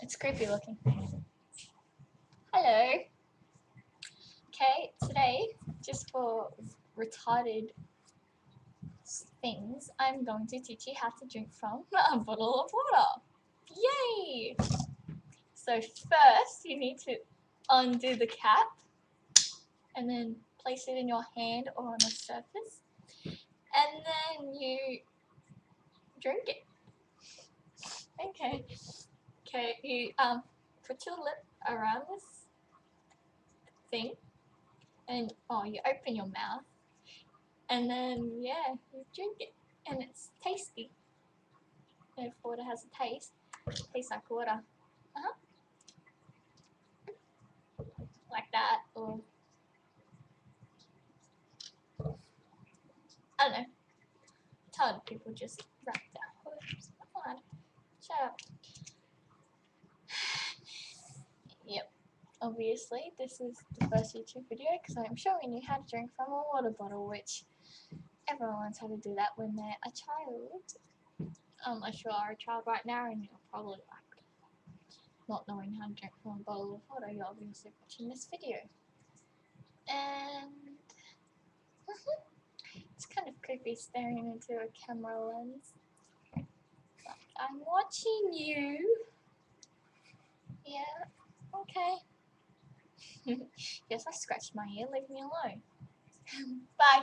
It's creepy looking. Hello. Okay, today, just for retarded things, I'm going to teach you how to drink from a bottle of water. Yay! So first, you need to undo the cap and then place it in your hand or on a surface, and then you drink it. Okay. You um put your lip around this thing, and oh, you open your mouth, and then yeah, you drink it, and it's tasty. And if water has a taste, it tastes like water. Uh huh. Like that, or I don't know. Tired of people just wrap their words. Obviously, this is the first YouTube video because I'm showing you how to drink from a water bottle, which everyone learns how to do that when they're a child. Um, Unless you are a child right now and you're probably like not knowing how to drink from a bottle of water, you're obviously watching this video. And it's kind of creepy staring into a camera lens. Like, I'm watching you. Yeah, okay. yes, I scratched my ear. Leave me alone. Bye.